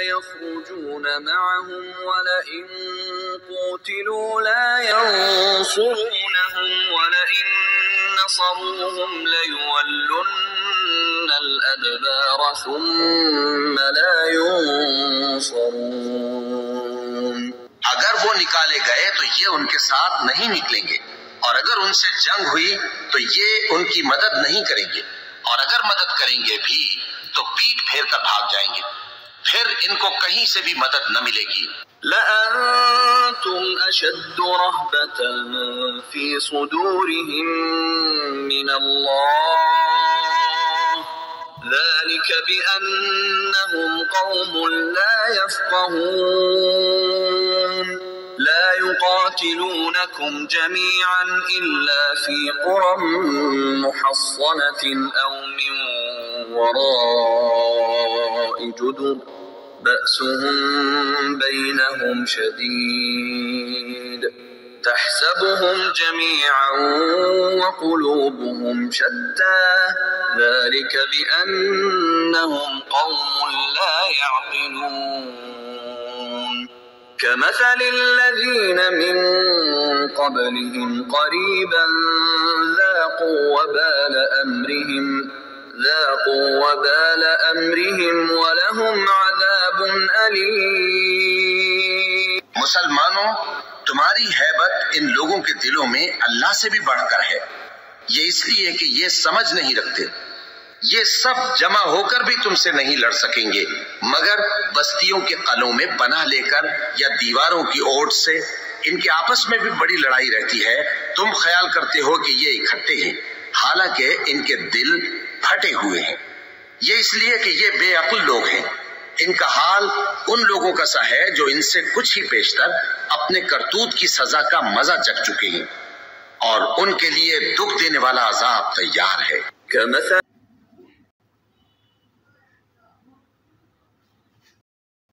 يخرجون معهم ولئن قوتلوا لا ينصرونهم ولئن نصروهم ليولن الأدبار ثم لا ينصرون۔ اگر وہ نکالے گئے تو یہ ان کے ساتھ نہیں نکلیں گے۔ اور اگر ان سے جنگ ہوئی تو یہ ان کی مدد نہیں کریں گے۔ اور اگر مدد کریں گے بھی تو پیٹ پھیر کر بھاگ جائیں گے۔ پھر ان کو کہیں سے بھی مدد نہ ملے گی لأنتم أشد رهبة في صدورهم من الله. ذلك بأنهم قوم لا يفقهون. لا يقاتلونكم جميعا إلا في قرى محصنة أو من وراء جدر. بأسهم بينهم شديد. تحسبهم جميعا وقلوبهم شتى. ذلك بأنهم قوم لا يعقلون. كمثل الذين من قبلهم قريبا ذاقوا وبال أمرهم ذاقوا وبال أمرهم ولهم عذاب مسلمانوں، تمہاری حیبت ان لوگوں کے دلوں میں اللہ سے بھی بڑھ کر ہے۔ یہ اس لیے کہ یہ سمجھ نہیں رکھتے۔ یہ سب جمع ہو کر بھی تم سے نہیں لڑ سکیں گے۔ مگر بستیوں کے قلوں میں پناہ لے کر یا دیواروں کی اوٹ سے ان کے آپس میں بھی بڑی لڑائی رہتی ہے۔ تم خیال کرتے ہو کہ یہ اکٹھے ہیں۔ حالانکہ ان کے دل پھٹے ہوئے ہیں۔ یہ اس لیے کہ یہ بے عقل لوگ ہیں۔ ان کا حال ان لوگوں کا سا ہے جو ان سے کچھ ہی پیشتر اپنے کرتوت کی سزا کا مزہ چک چکے ہیں اور ان کے لیے دکھ دینے والا عذاب تیار ہے۔